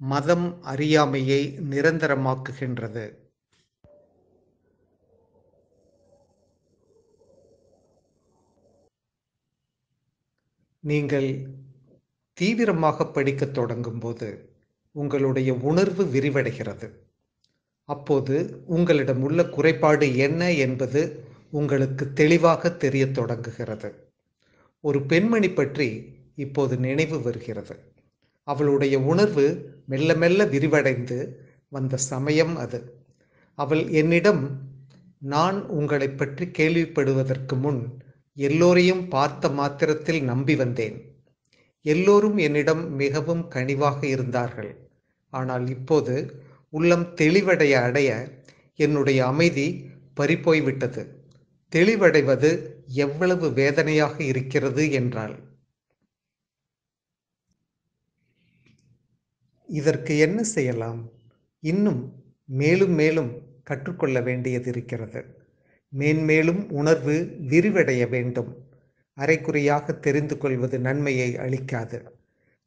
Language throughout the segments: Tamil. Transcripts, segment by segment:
மதம் அறியாமையை நிரந்தரமாக்குகின்றது. நீங்கள் தீவிரமாக படிக்கத் தொடங்கும்போது, உங்களுடைய உணர்வு விரிவடைகிறது. அப்போது உங்களிடம் உள்ள குறைபாடு என்ன என்பது உங்களுக்கு தெளிவாக தெரியத் தொடங்குகிறது. ஒரு பெண்மணி பற்றி இப்போது நினைவு வருகிறது. அவளுடைய உணர்வு மெல்ல மெல்ல விரிவடைந்து வந்த சமயம் அது. அவள் என்னிடம் நான் உங்களைப் பற்றி கேள்விப்படுவதற்கு முன் எல்லோரையும் பார்த்த மாத்திரத்தில் நம்பி வந்தேன். எல்லோரும் என்னிடம் மிகவும் கனிவாக இருந்தார்கள். ஆனால் இப்போது உள்ளம் தெளிவடைய அடைய என்னுடைய அமைதி பறிபோய்விட்டது. தெளிவடைவது எவ்வளவு வேதனையாக இருக்கிறது என்றாள். இதற்கு என்ன செய்யலாம்? இன்னும் மேலும் மேலும் கற்றுக்கொள்ள வேண்டியது இருக்கிறது மேன்மேலும் உணர்வு விரிவடைய வேண்டும். அரைக்குறையாக தெரிந்து கொள்வது நன்மையை அளிக்காது.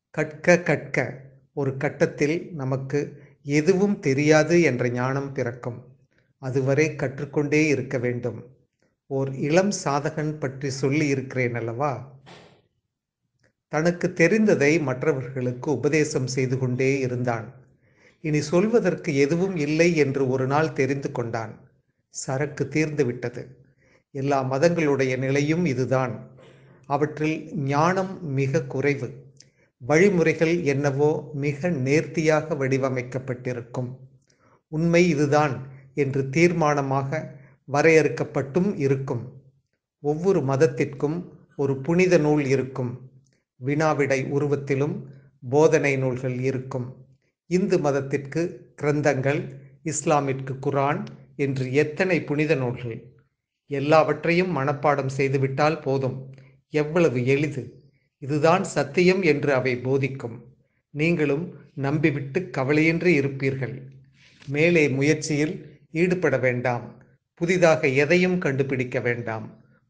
கற்க கற்க ஒரு கட்டத்தில் நமக்கு எதுவும் தெரியாது என்ற ஞானம் பிறக்கும். அதுவரை கற்றுக்கொண்டே இருக்க வேண்டும். ஓர் இளம் சாதகன் பற்றி சொல்லி இருக்கிறேன் அல்லவா? தனக்கு தெரிந்ததை மற்றவர்களுக்கு உபதேசம் செய்து கொண்டே இருந்தான். இனி சொல்வதற்கு எதுவும் இல்லை என்று ஒரு நாள் தெரிந்து கொண்டான். சரக்கு தீர்ந்துவிட்டது. எல்லா மதங்களுடைய நிலையும் இதுதான். அவற்றில் ஞானம் மிக குறைவு. வழிமுறைகள் என்னவோ மிக நேர்த்தியாக வடிவமைக்கப்பட்டிருக்கும். உண்மை இதுதான் என்று தீர்மானமாக வரையறுக்கப்பட்டும் இருக்கும். ஒவ்வொரு மதத்திற்கும் ஒரு புனித நூல் இருக்கும். வினாவிடை உருவத்திலும் போதனை நூல்கள் இருக்கும். இந்து மதத்திற்கு கிரந்தங்கள், இஸ்லாமிற்கு குரான் என்று எத்தனை புனித நூல்கள்! எல்லாவற்றையும் மனப்பாடம் செய்துவிட்டால் போதும். எவ்வளவு எளிது! இதுதான் சத்தியம் என்று அவை போதிக்கும். நீங்களும் நம்பிவிட்டுக் கவலையின்றி இருப்பீர்கள். மேலே முயற்சியில் ஈடுபட வேண்டாம். புதிதாக எதையும் கண்டுபிடிக்க வேண்டாம்.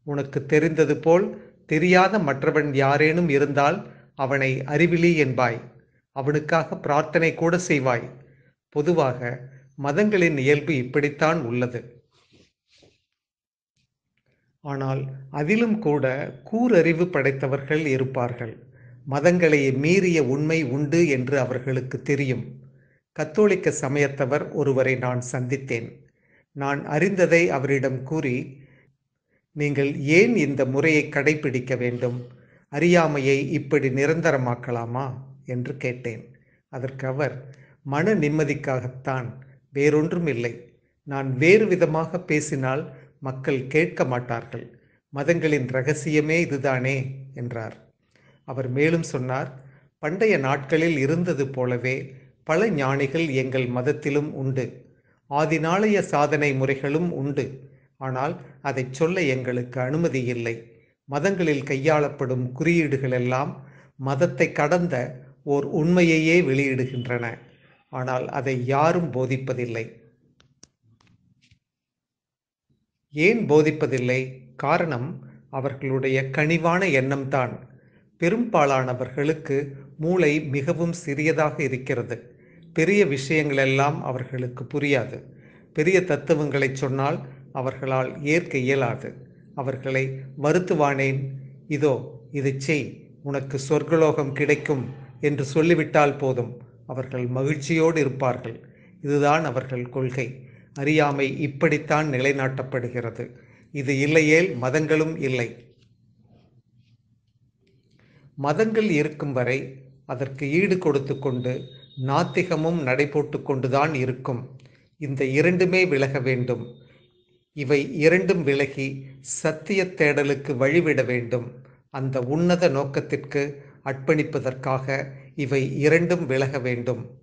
உனக்கு தெரிந்தது போல் தெரியாத மற்றவன் யாரேனும் இருந்தால் அவனை அறிவிலி என்பாய். அவனுக்காக பிரார்த்தனை கூட செய்வாய். பொதுவாக மதங்களின் இயல்பு இப்படித்தான் உள்ளது. ஆனால் அதிலும் கூட கூரறிவு படைத்தவர்கள் இருப்பார்கள். மதங்களை மீறிய உண்மை உண்டு என்று அவர்களுக்கு தெரியும். கத்தோலிக்க சமயத்தவர் ஒருவரை நான் சந்தித்தேன். நான் அறிந்ததை அவரிடம் கூறி, நீங்கள் ஏன் இந்த முறையைக் கடைப்பிடிக்க வேண்டும்? அறியாமையை இப்படி நிரந்தரமாக்கலாமா? என்று கேட்டேன். அதற்கு அவர், மன நிம்மதிக்காகத்தான். வேறொன்றும் இல்லை நான் வேறு விதமாக பேசினால் மக்கள் கேட்க மாட்டார்கள். மதங்களின் ரகசியமே இதுதானே என்றார். அவர் மேலும் சொன்னார், பண்டைய நாட்களில் இருந்தது போலவே பல ஞானிகள் எங்கள் மதத்திலும் உண்டு. ஆதிநாளைய சாதனை முறைகளும் உண்டு. ஆனால் அதைச் சொல்ல எங்களுக்கு அனுமதி இல்லை. மதங்களில் கையாளப்படும் குறியீடுகள் எல்லாம் மதத்தை கடந்த ஓர் உண்மையையே வெளியிடுகின்றன. ஆனால் அதை யாரும் போதிப்பதில்லை. ஏன் போதிப்பதில்லை? காரணம் அவர்களுடைய கனிவான எண்ணம்தான். பெரும்பாலானவர்களுக்கு மூளை மிகவும் சிறியதாக இருக்கிறது. பெரிய விஷயங்களெல்லாம் அவர்களுக்கு புரியாது. பெரிய தத்துவங்களைச் சொன்னால் அவர்களால் ஏற்க இயலாது. அவர்களை வருத்துவானேன்? இதோ இது செய். உனக்கு சொர்க்கலோகம் கிடைக்கும் என்று சொல்லிவிட்டால் போதும். அவர்கள் மகிழ்ச்சியோடு இருப்பார்கள். இதுதான் அவர்கள் கொள்கை. அறியாமை இப்படித்தான் நிலைநாட்டப்படுகிறது. இது இல்லையேல் மதங்களும் இல்லை. மதங்கள் இருக்கும் வரை அதற்கு ஈடு கொடுத்து கொண்டு நாத்திகமும் நடைபோட்டு கொண்டுதான் இருக்கும். இந்த இரண்டுமே விலக வேண்டும். இவை இரண்டும் விலகி சத்திய தேடலுக்கு வழிவிட வேண்டும். அந்த உன்னத நோக்கத்திற்கு அர்ப்பணிப்பதற்காக இவை இரண்டும் விலக வேண்டும்.